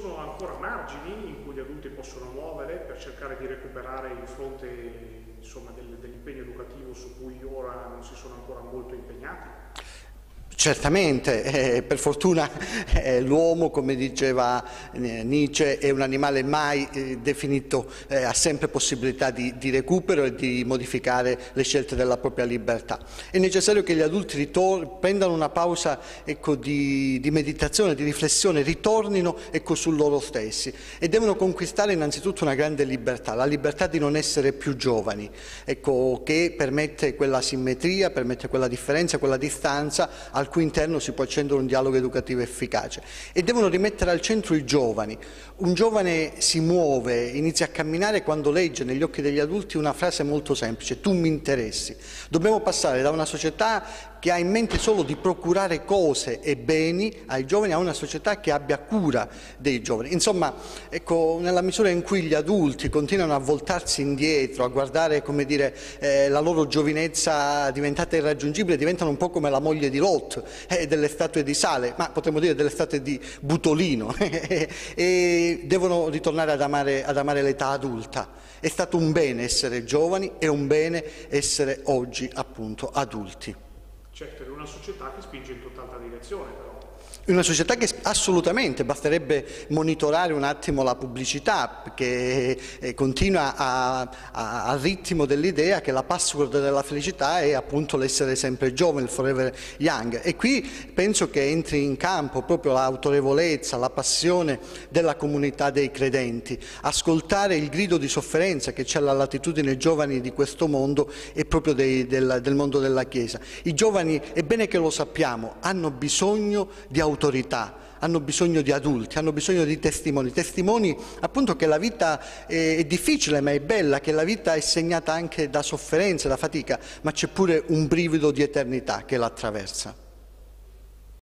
sono ancora margini in cui gli adulti possono muovere per cercare di recuperare il fronte dell'impegno educativo su cui ora non si sono ancora molto impegnati? Certamente, eh, per fortuna eh, l'uomo, come diceva eh, Nietzsche, è un animale mai eh, definito, eh, ha sempre possibilità di, di, recupero e di modificare le scelte della propria libertà. È necessario che gli adulti prendano una pausa ecco, di, di, meditazione, di riflessione, ritornino ecco, su loro stessi e devono conquistare innanzitutto una grande libertà, la libertà di non essere più giovani, ecco, che permette quella simmetria, permette quella differenza, quella distanza al cui interno si può accendere un dialogo educativo efficace e devono rimettere al centro i giovani. Un giovane si muove, inizia a camminare quando legge negli occhi degli adulti una frase molto semplice, tu mi interessi. Dobbiamo passare da una società che ha in mente solo di procurare cose e beni ai giovani a una società che abbia cura dei giovani. Insomma, ecco, nella misura in cui gli adulti continuano a voltarsi indietro, a guardare come dire, eh, la loro giovinezza diventata irraggiungibile, diventano un po' come la moglie di Lot, eh, delle statue di sale, ma potremmo dire delle statue di Butolino, e devono ritornare ad amare, ad amare l'età adulta. È stato un bene essere giovani, è un bene essere oggi appunto adulti. Società che spinge in tutt'altra direzione però. In una società che assolutamente basterebbe monitorare un attimo la pubblicità che eh, continua a, a, al ritmo dell'idea che la password della felicità è appunto l'essere sempre giovane, il forever young e qui penso che entri in campo proprio l'autorevolezza, la passione della comunità dei credenti, ascoltare il grido di sofferenza che c'è alla latitudine giovani di questo mondo e proprio dei, del, del mondo della Chiesa. I giovani, è bene che lo sappiamo, hanno bisogno di autorità, hanno bisogno di adulti, hanno bisogno di testimoni, testimoni appunto che la vita è, difficile ma è bella, che la vita è segnata anche da sofferenze, da fatica, ma c'è pure un brivido di eternità che l'attraversa.